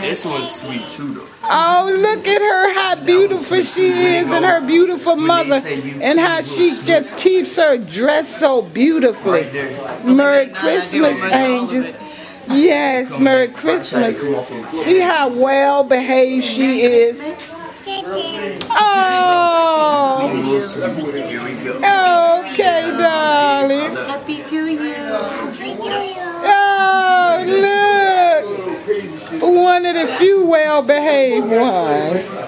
This one's sweet too, though. Oh, look at her, how beautiful she is, and her beautiful mother, and how she just keeps her dressed so beautifully. Merry Christmas, angels. Yes, Merry Christmas. See how well behaved she is. Oh, Here One of the few well behaved ones.